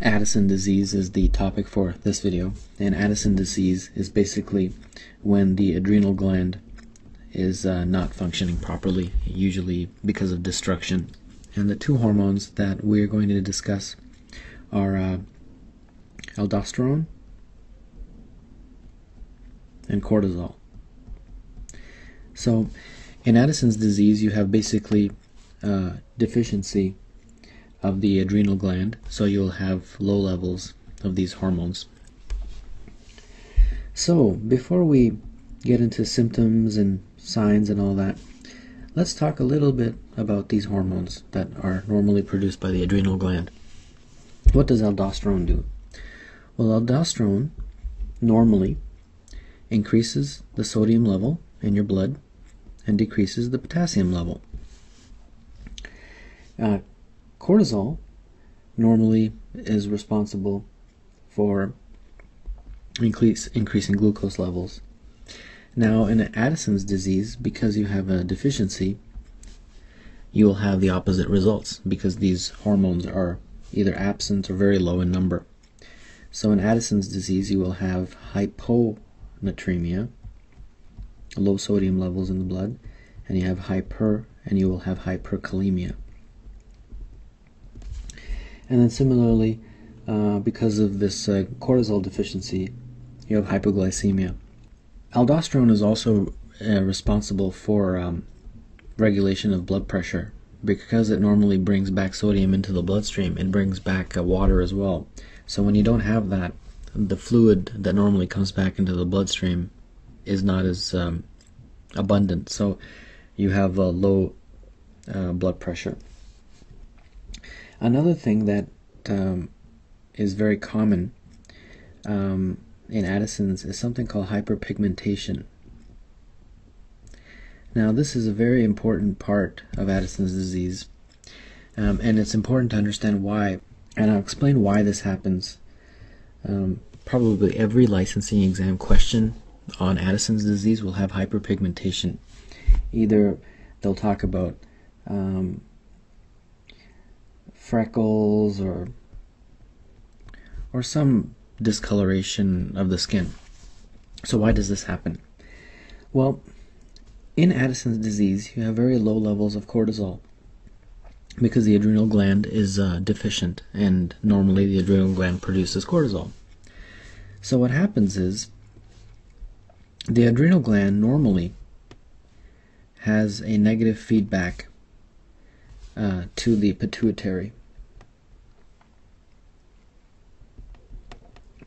Addison disease is the topic for this video, and Addison disease is basically when the adrenal gland is uh, not functioning properly, usually because of destruction. And the two hormones that we're going to discuss are uh, aldosterone and cortisol. So, in Addison's disease, you have basically uh, deficiency of the adrenal gland, so you'll have low levels of these hormones. So, before we get into symptoms and signs and all that, let's talk a little bit about these hormones that are normally produced by the adrenal gland. What does aldosterone do? Well, aldosterone normally increases the sodium level in your blood and decreases the potassium level. Uh, cortisol normally is responsible for increase, increasing glucose levels. Now, in Addison's disease, because you have a deficiency, you will have the opposite results because these hormones are either absent or very low in number. So, in Addison's disease, you will have hyponatremia, low sodium levels in the blood, and you have hyper, and you will have hyperkalemia. And then similarly, uh, because of this uh, cortisol deficiency, you have hypoglycemia. Aldosterone is also uh, responsible for um, regulation of blood pressure. Because it normally brings back sodium into the bloodstream, it brings back uh, water as well. So when you don't have that, the fluid that normally comes back into the bloodstream is not as um, abundant. So you have a low uh, blood pressure. Another thing that um, is very common um, in Addison's is something called hyperpigmentation. Now, this is a very important part of Addison's disease, um, and it's important to understand why, and I'll explain why this happens. Um, probably every licensing exam question on Addison's disease will have hyperpigmentation. Either they'll talk about um, freckles or or some discoloration of the skin. So why does this happen? Well, in Addison's disease, you have very low levels of cortisol because the adrenal gland is uh, deficient, and normally the adrenal gland produces cortisol. So what happens is the adrenal gland normally has a negative feedback uh, to the pituitary.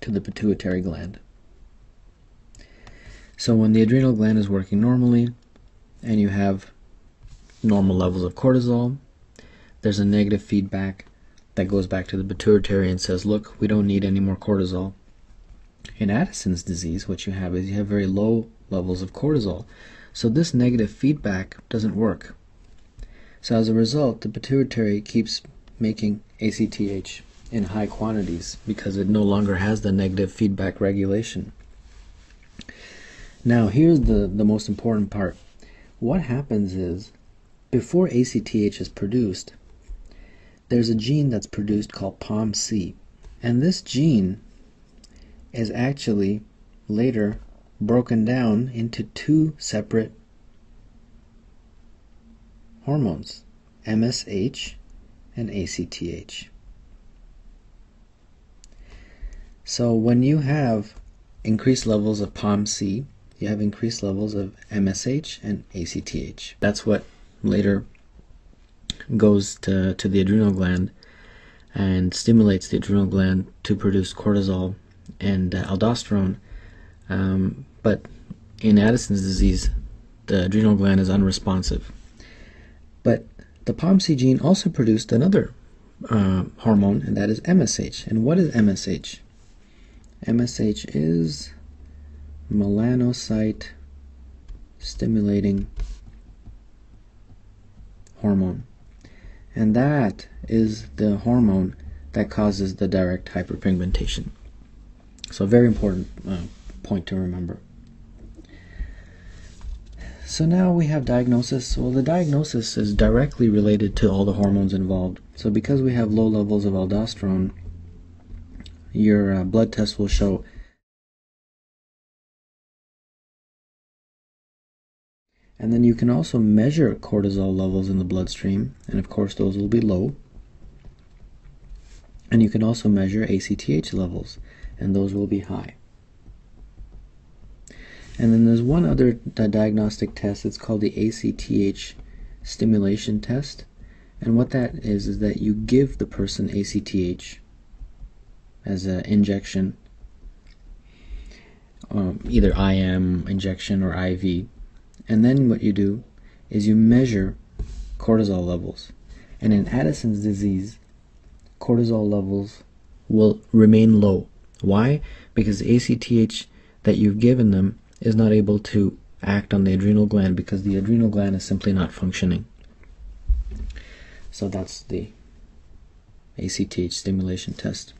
To the pituitary gland. So when the adrenal gland is working normally and you have normal levels of cortisol, there's a negative feedback that goes back to the pituitary and says, look, we don't need any more cortisol. In Addison's disease, what you have is you have very low levels of cortisol. So this negative feedback doesn't work. So as a result, the pituitary keeps making ACTH in high quantities because it no longer has the negative feedback regulation. Now here's the, the most important part. What happens is, before ACTH is produced, there's a gene that's produced called POMC. And this gene is actually later broken down into two separate hormones, MSH and ACTH. So when you have increased levels of POMC, you have increased levels of MSH and ACTH. That's what later goes to, to the adrenal gland and stimulates the adrenal gland to produce cortisol and uh, aldosterone. Um, but in Addison's disease, the adrenal gland is unresponsive. But the POMC gene also produced another uh, hormone, and that is MSH. And what is MSH? MSH is melanocyte stimulating hormone. And that is the hormone that causes the direct hyperpigmentation. So, very important uh, point to remember. So now we have diagnosis. Well, the diagnosis is directly related to all the hormones involved. So because we have low levels of aldosterone, your uh, blood test will show And then you can also measure cortisol levels in the bloodstream, and of course, those will be low. And you can also measure ACTH levels, and those will be high. And then there's one other diagnostic test, it's called the ACTH stimulation test. And what that is, is that you give the person ACTH as an injection, um, either IM injection or IV. And then what you do is you measure cortisol levels. And in Addison's disease, cortisol levels will remain low. Why? Because the ACTH that you've given them is not able to act on the adrenal gland because the adrenal gland is simply not functioning. So that's the ACTH stimulation test.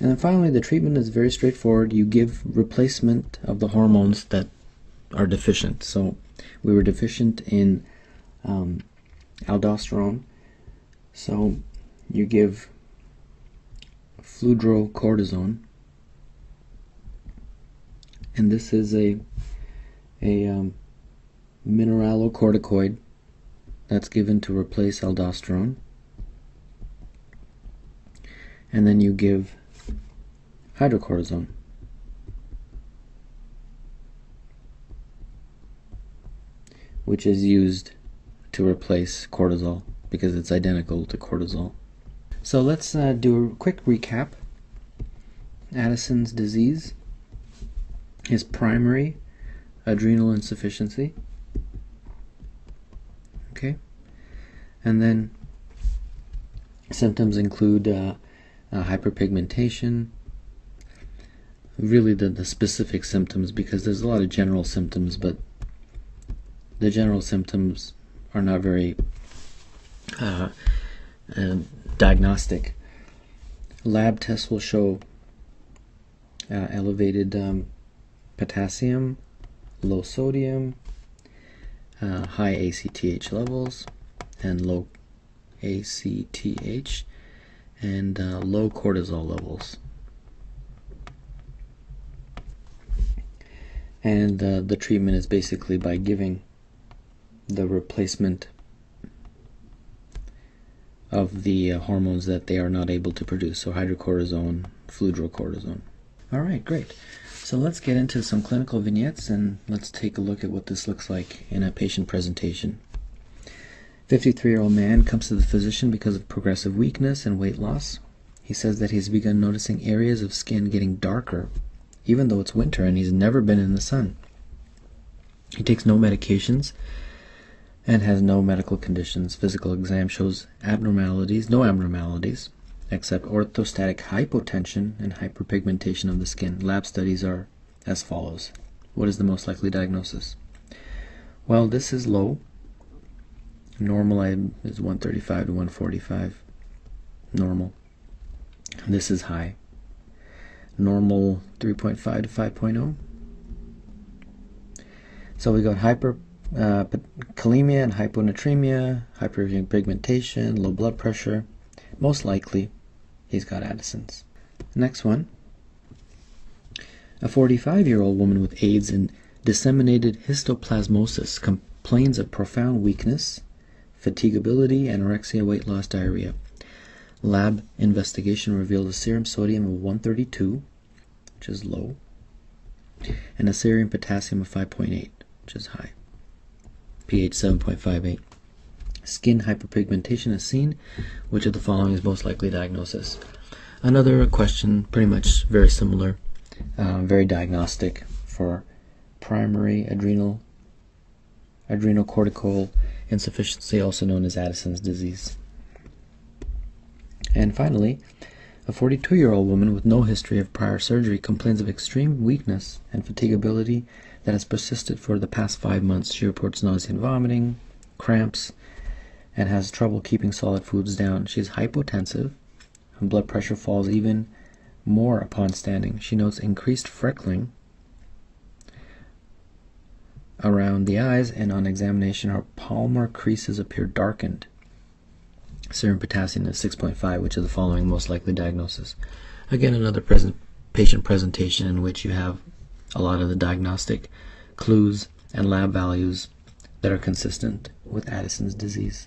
And then finally, the treatment is very straightforward. You give replacement of the hormones that are deficient. So we were deficient in um, aldosterone. So you give fludrocortisone, and this is a a um, mineralocorticoid that's given to replace aldosterone. And then you give hydrocortisone. Which is used to replace cortisol because it's identical to cortisol. So let's uh, do a quick recap. Addison's disease is primary adrenal insufficiency. Okay, and then symptoms include uh, uh, hyperpigmentation. Really, the, the specific symptoms because there's a lot of general symptoms, but the general symptoms are not very uh, uh diagnostic. Lab tests will show uh, elevated um, potassium, low sodium, uh, high ACTH levels, and low ACTH, and uh, low cortisol levels. And uh, the treatment is basically by giving the replacement of the uh, hormones that they are not able to produce, so hydrocortisone, fludrocortisone. All right, great. So let's get into some clinical vignettes and let's take a look at what this looks like in a patient presentation. 53 year old man comes to the physician because of progressive weakness and weight loss. He says that he's begun noticing areas of skin getting darker, even though it's winter and he's never been in the sun. He takes no medications and has no medical conditions. Physical exam shows abnormalities, no abnormalities except orthostatic hypotension and hyperpigmentation of the skin. Lab studies are as follows. What is the most likely diagnosis? Well, this is low. Normal is 135 to 145. Normal. This is high. Normal 3.5 to 5.0. So we got hyper uh, and hyponatremia, hyperpigmentation, low blood pressure. Most likely He's got Addison's. Next one. A 45 year old woman with AIDS and disseminated histoplasmosis complains of profound weakness, fatigability, anorexia, weight loss, diarrhea. Lab investigation revealed a serum sodium of 132, which is low, and a serum potassium of 5.8, which is high. pH 7.58. Skin hyperpigmentation is seen. Which of the following is most likely diagnosis? Another question, pretty much very similar, uh, very diagnostic for primary adrenal adrenocortical insufficiency, also known as Addison's disease. And finally, a 42 year old woman with no history of prior surgery complains of extreme weakness and fatigability that has persisted for the past five months. She reports nausea and vomiting, cramps, and has trouble keeping solid foods down. She's hypotensive. Her blood pressure falls even more upon standing. She notes increased freckling around the eyes, and on examination, her palmar creases appear darkened. serum potassium is 6.5, which is the following most likely diagnosis. Again, another present patient presentation in which you have a lot of the diagnostic clues and lab values that are consistent with Addison's disease.